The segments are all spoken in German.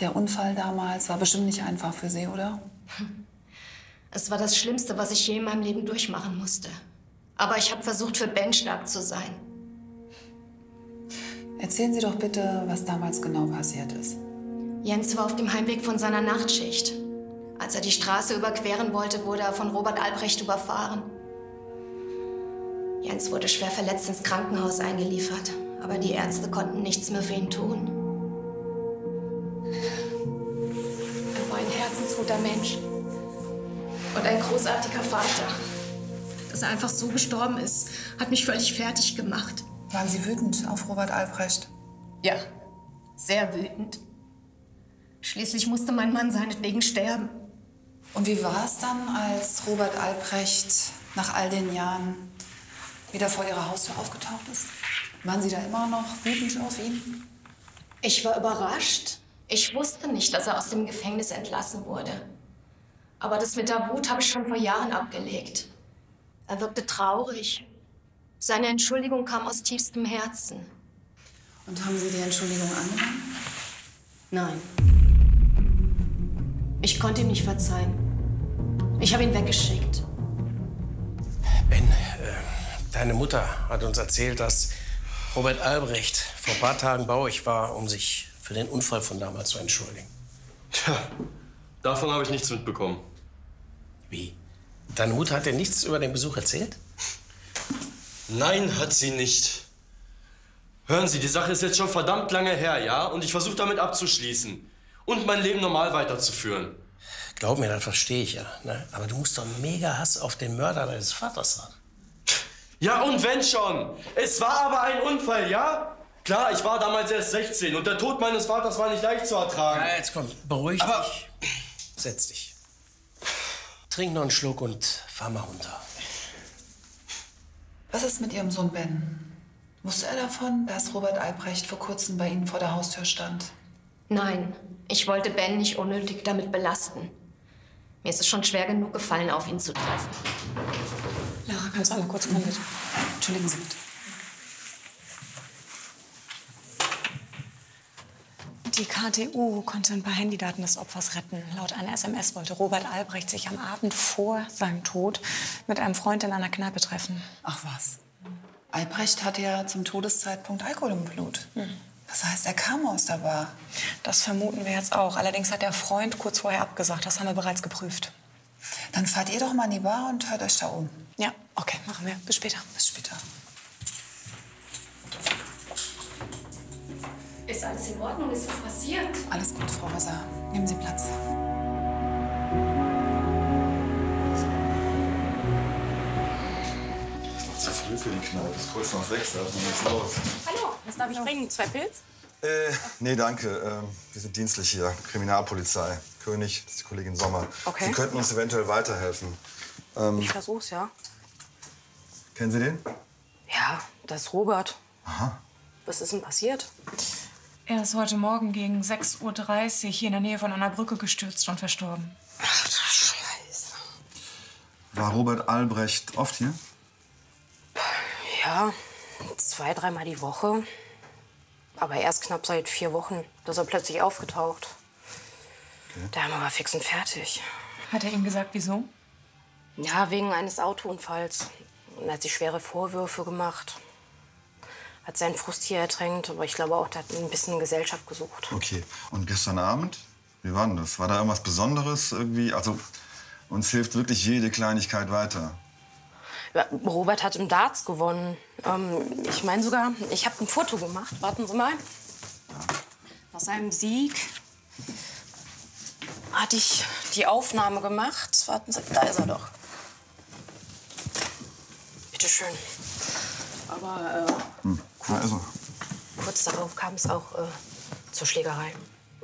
Der Unfall damals war bestimmt nicht einfach für Sie, oder? Es war das Schlimmste, was ich je in meinem Leben durchmachen musste. Aber ich habe versucht, für Ben stark zu sein. Erzählen Sie doch bitte, was damals genau passiert ist. Jens war auf dem Heimweg von seiner Nachtschicht. Als er die Straße überqueren wollte, wurde er von Robert Albrecht überfahren. Jens wurde schwer verletzt ins Krankenhaus eingeliefert, aber die Ärzte konnten nichts mehr für ihn tun. Herzensguter Mensch und ein großartiger Vater. Dass er einfach so gestorben ist, hat mich völlig fertig gemacht. Waren Sie wütend auf Robert Albrecht? Ja, sehr wütend. Schließlich musste mein Mann seinetwegen sterben. Und wie war es dann, als Robert Albrecht nach all den Jahren wieder vor Ihrer Haustür aufgetaucht ist? Waren Sie da immer noch wütend auf ihn? Ich war überrascht. Ich wusste nicht, dass er aus dem Gefängnis entlassen wurde. Aber das mit der Wut habe ich schon vor Jahren abgelegt. Er wirkte traurig. Seine Entschuldigung kam aus tiefstem Herzen. Und haben Sie die Entschuldigung angenommen? Nein. Ich konnte ihm nicht verzeihen. Ich habe ihn weggeschickt. Ben, äh, deine Mutter hat uns erzählt, dass Robert Albrecht vor ein paar Tagen bei euch war, um sich für den Unfall von damals zu entschuldigen. Tja, davon habe ich nichts mitbekommen. Wie? Deine Mutter hat dir nichts über den Besuch erzählt? Nein, hat sie nicht. Hören Sie, die Sache ist jetzt schon verdammt lange her, ja? Und ich versuche damit abzuschließen. Und mein Leben normal weiterzuführen. Glaub mir, das verstehe ich ja. Ne? Aber du musst doch mega Hass auf den Mörder deines Vaters haben. Ja, und wenn schon? Es war aber ein Unfall, ja? Klar, ich war damals erst 16 und der Tod meines Vaters war nicht leicht zu ertragen. Ja, jetzt komm, beruhig Aber- dich. Setz dich. Trink noch einen Schluck und fahr mal runter. Was ist mit Ihrem Sohn Ben? Wusste er davon, dass Robert Albrecht vor kurzem bei Ihnen vor der Haustür stand? Nein, ich wollte Ben nicht unnötig damit belasten. Mir ist es schon schwer genug gefallen, auf ihn zu treffen. Lara, kannst du einmal kurz kommen, bitte? Entschuldigen Sie bitte. Die KTU konnte ein paar Handydaten des Opfers retten. Laut einer SMS wollte Robert Albrecht sich am Abend vor seinem Tod mit einem Freund in einer Kneipe treffen. Ach was. Albrecht hatte ja zum Todeszeitpunkt Alkohol im Blut. Das heißt, er kam aus der Bar. Das vermuten wir jetzt auch. Allerdings hat der Freund kurz vorher abgesagt. Das haben wir bereits geprüft. Dann fahrt ihr doch mal in die Bar und hört euch da um. Ja, okay, machen wir. Bis später. Bis später. Ist alles in Ordnung? Ist was passiert? Alles gut, Frau Rosa. Nehmen Sie Platz. Zu früh für die Kneipe. Ist kurz nach sechs, da ist noch nichts los. Hallo, was darf ich bringen? Zwei Pilz? Äh, nee, danke. Ähm, wir sind dienstlich hier. Kriminalpolizei. König, das ist die Kollegin Sommer. Okay. Sie könnten uns eventuell weiterhelfen. Ähm, Ich versuch's, ja. kennen Sie den? Ja, das ist Robert. Aha. Was ist denn passiert? Er ist heute Morgen gegen 6.30 Uhr hier in der Nähe von einer Brücke gestürzt und verstorben. Ach du Scheiße. War Robert Albrecht oft hier? Ja, zwei, dreimal die Woche. Aber erst knapp seit vier Wochen, dass er plötzlich aufgetaucht. Der Arme war fix und fertig. Hat er ihm gesagt, wieso? Ja, wegen eines Autounfalls. Und er hat sich schwere Vorwürfe gemacht. Hat seinen Frust hier ertränkt, aber ich glaube auch, der hat ein bisschen Gesellschaft gesucht. Okay. Und gestern Abend? Wie war denn das? War da irgendwas Besonderes irgendwie? Also, uns hilft wirklich jede Kleinigkeit weiter. Robert hat im Darts gewonnen. Ähm, ich meine sogar, ich habe ein Foto gemacht. Warten Sie mal. Nach seinem Sieg hatte ich die Aufnahme gemacht. Warten Sie, da ist er doch. Bitte schön. Aber Hm. Na, also. kurz darauf kam es auch äh, zur Schlägerei.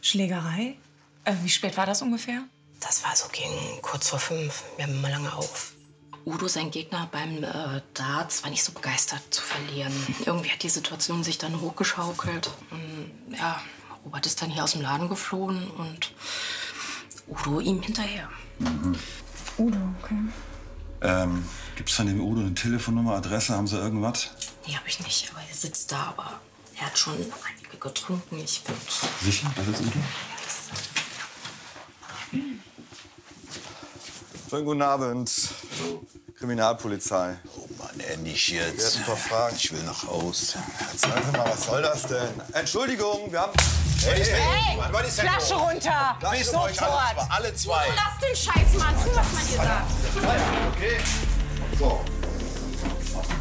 Schlägerei? Äh, wie spät war das ungefähr? Das war so gegen kurz vor fünf. Wir haben immer lange auf. Udo, sein Gegner beim äh, Darts, war nicht so begeistert zu verlieren. Irgendwie hat die Situation sich dann hochgeschaukelt. Und, ja, Robert ist dann hier aus dem Laden geflohen und Udo ihm hinterher. Udo, okay. Ähm, Gibt es von dem Udo eine Telefonnummer, Adresse? Haben Sie irgendwas? Nee, hab ich nicht, aber er sitzt da. Aber er hat schon einige getrunken. Ich würde. Sicher? Das ist Udo? Ja, Schönen guten Abend. Kriminalpolizei. Oh Mann, endlich jetzt. Paar Fragen. Ich will nach Haus. Sagen Sie mal, was soll das denn? Entschuldigung, wir haben... Hey, hey, Hey, was ist denn Flasche runter! Lasst euch alle zwei. Alle zwei. Lass den Scheiß, Mann. Tu, was man dir sagt.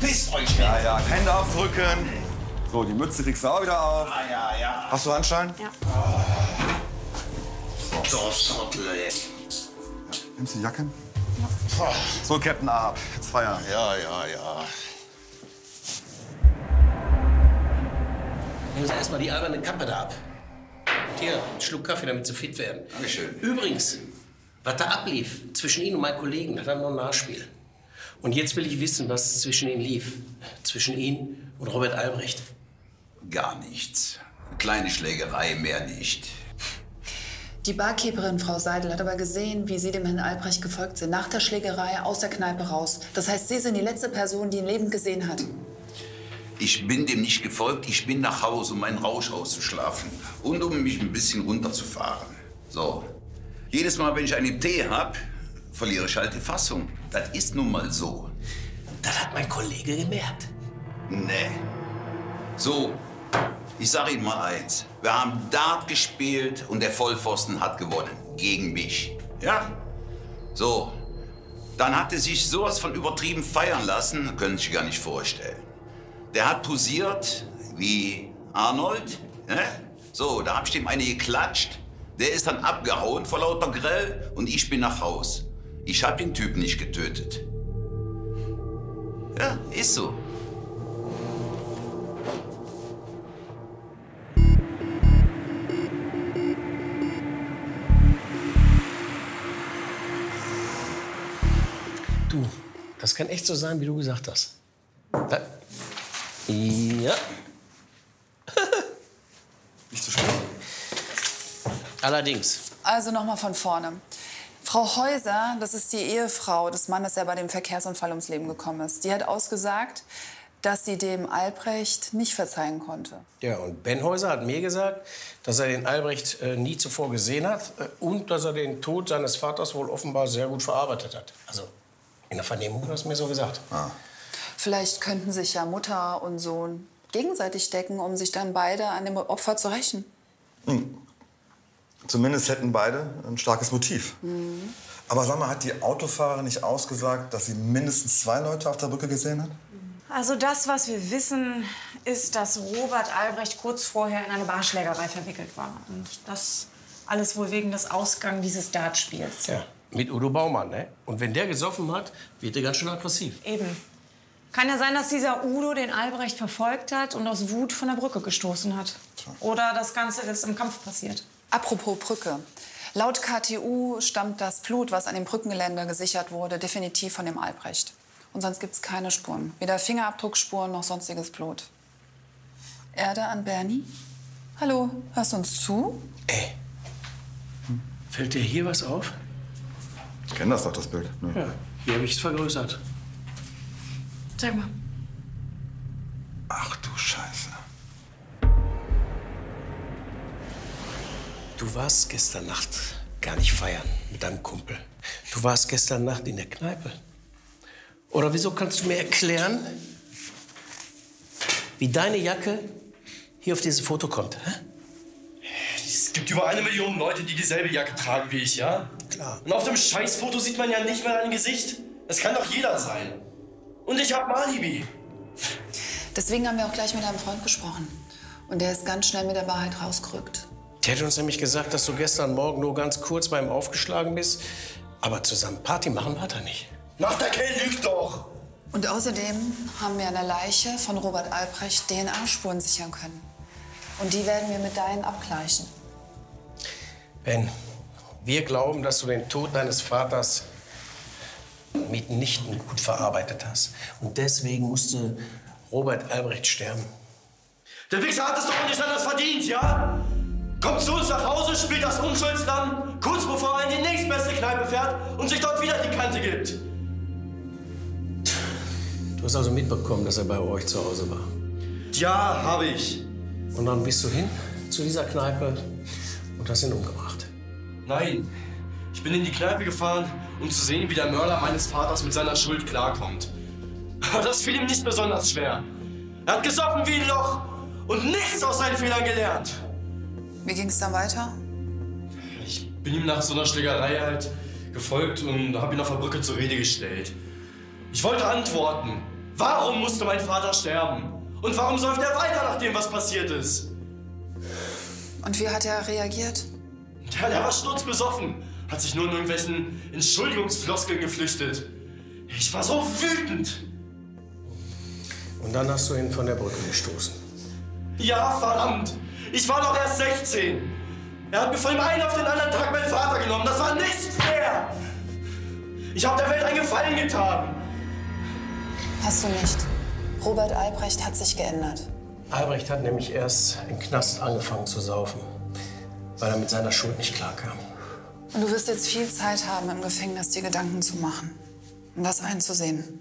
So. Verpisst euch Ja, ja, Hände aufdrücken. So, die Mütze kriegst du auch wieder auf. Ja, ja, ja. Hast du Handschellen? Ja. Dorftrottel, ey. Nimmst du die Jacke? So, Captain Ahab, jetzt feiern. Ja, ja, ja. Nehmen Sie erstmal die alberne Kappe da ab. Und hier, einen Schluck Kaffee, damit Sie fit werden. Dankeschön. Übrigens, was da ablief zwischen Ihnen und meinen Kollegen, das hat noch ein Nachspiel. Und jetzt will ich wissen, was zwischen Ihnen lief. Zwischen Ihnen und Robert Albrecht. Gar nichts. Eine kleine Schlägerei, mehr nicht. Die Barkeeperin, Frau Seidel, hat aber gesehen, wie Sie dem Herrn Albrecht gefolgt sind. Nach der Schlägerei aus der Kneipe raus. Das heißt, Sie sind die letzte Person, die ihn lebend gesehen hat. Ich bin dem nicht gefolgt. Ich bin nach Hause, um meinen Rausch auszuschlafen. Und um mich ein bisschen runterzufahren. So. Jedes Mal, wenn ich einen Tee hab, verliere ich halt die Fassung. Das ist nun mal so. Das hat mein Kollege gemerkt. Nee. So, ich sag Ihnen mal eins. Wir haben Dart gespielt und der Vollpfosten hat gewonnen. Gegen mich. Ja? So. Dann hat er sich sowas von übertrieben feiern lassen, können Sie sich gar nicht vorstellen. Der hat posiert wie Arnold. Ne? So, da hab ich dem eine geklatscht. Der ist dann abgehauen vor lauter Grell und ich bin nach Haus. Ich hab den Typen nicht getötet. Ja, ist so. Du, das kann echt so sein, wie du gesagt hast. Da, ja. Nicht zu spät. Allerdings. Also nochmal von vorne. Frau Häuser, das ist die Ehefrau des Mannes, der bei dem Verkehrsunfall ums Leben gekommen ist. Die hat ausgesagt, dass sie dem Albrecht nicht verzeihen konnte. Ja, und Benhäuser hat mir gesagt, dass er den Albrecht äh, nie zuvor gesehen hat äh, und dass er den Tod seines Vaters wohl offenbar sehr gut verarbeitet hat. Also in der Vernehmung hat er es mir so gesagt. Vielleicht könnten sich ja Mutter und Sohn gegenseitig decken, um sich dann beide an dem Opfer zu rächen. Zumindest hätten beide ein starkes Motiv. Aber sag mal, hat die Autofahrerin nicht ausgesagt, dass sie mindestens zwei Leute auf der Brücke gesehen hat? Also das, was wir wissen, ist, dass Robert Albrecht kurz vorher in eine Barschlägerei verwickelt war. Und das alles wohl wegen des Ausgangs dieses Dartspiels. Ja, mit Udo Baumann, ne? Und wenn der gesoffen hat, wird er ganz schön aggressiv. Eben. Kann ja sein, dass dieser Udo den Albrecht verfolgt hat und aus Wut von der Brücke gestoßen hat. Oder das Ganze ist im Kampf passiert. Apropos Brücke. Laut KTU stammt das Blut, was an dem Brückengeländer gesichert wurde, definitiv von dem Albrecht. Und sonst gibt es keine Spuren. Weder Fingerabdruckspuren noch sonstiges Blut. Erde an Bernie? Hallo, hörst du uns zu? Ey, fällt dir hier was auf? Ich kenne das doch, das Bild. Ne? Ja, hier habe ich es vergrößert. Sag mal. Ach du Scheiße. Du warst gestern Nacht gar nicht feiern mit deinem Kumpel. Du warst gestern Nacht in der Kneipe. Oder wieso kannst du mir erklären, wie deine Jacke hier auf dieses Foto kommt? Hä? Es gibt über eine Million Leute, die dieselbe Jacke tragen wie ich, ja? Klar. Und auf dem Scheißfoto sieht man ja nicht mal dein Gesicht. Das kann doch jeder sein. Und ich hab Malibi. Deswegen haben wir auch gleich mit deinem Freund gesprochen. Und der ist ganz schnell mit der Wahrheit rausgerückt. Der hat uns nämlich gesagt, dass du gestern Morgen nur ganz kurz bei ihm aufgeschlagen bist. Aber zusammen Party machen hat er nicht. Nach der Kell lügt doch. Und außerdem haben wir an der Leiche von Robert Albrecht DNA-Spuren sichern können. Und die werden wir mit deinen abgleichen. Ben, wir glauben, dass du den Tod deines Vaters mitnichten gut verarbeitet hast. Und deswegen musste Robert Albrecht sterben. Der Wichser hat es doch nicht anders verdient, ja? Kommt zu uns nach Hause, spielt das Unschuldslamm, kurz bevor er in die nächstbeste Kneipe fährt und sich dort wieder die Kante gibt. Du hast also mitbekommen, dass er bei euch zu Hause war. Ja, habe ich. Und dann bist du hin zu dieser Kneipe und hast ihn umgebracht. Nein, Ich bin in die Kneipe gefahren, um zu sehen, wie der Mörder meines Vaters mit seiner Schuld klarkommt. Aber das fiel ihm nicht besonders schwer. Er hat gesoffen wie ein Loch und nichts aus seinen Fehlern gelernt. Wie ging es dann weiter? Ich bin ihm nach so einer Schlägerei halt gefolgt und habe ihn auf der Brücke zur Rede gestellt. Ich wollte antworten. Warum musste mein Vater sterben? Und warum säuft er weiter, nachdem was passiert ist? Und wie hat er reagiert? Ja, der war sturzbesoffen. Hat sich nur in irgendwelchen Entschuldigungsfloskeln geflüchtet. Ich war so wütend. Und dann hast du ihn von der Brücke gestoßen. Ja, verdammt. Ich war doch erst 16. Er hat mir von dem einen auf den anderen Tag meinen Vater genommen. Das war nicht fair. Ich habe der Welt einen Gefallen getan. Hast du nicht. Robert Albrecht hat sich geändert. Albrecht hat nämlich erst im Knast angefangen zu saufen, weil er mit seiner Schuld nicht klarkam. Und du wirst jetzt viel Zeit haben, im Gefängnis dir Gedanken zu machen und das einzusehen.